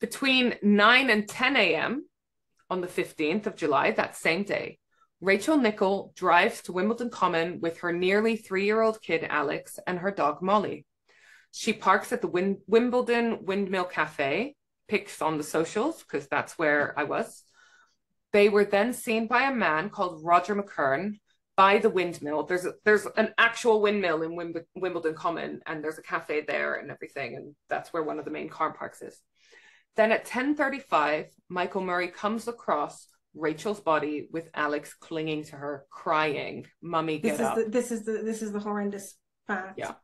Between 9 and 10 a.m. on the 15th of July, that same day, Rachel Nickell drives to Wimbledon Common with her nearly three year old kid Alex and her dog Molly. She parks at the Win- Wimbledon Windmill Cafe, pics on the socials, because that's where I was. They were then seen by a man called Roger McKern by the windmill. There's a, there's an actual windmill in Wim- Wimbledon Common, and there's a cafe there and everything, and that's where one of the main car parks is. Then at 10:35, Michael Murray comes across Rachel's body with Alex clinging to her, crying, "Mummy, get this up!" Is the, this is the this is the horrendous fact. Yeah.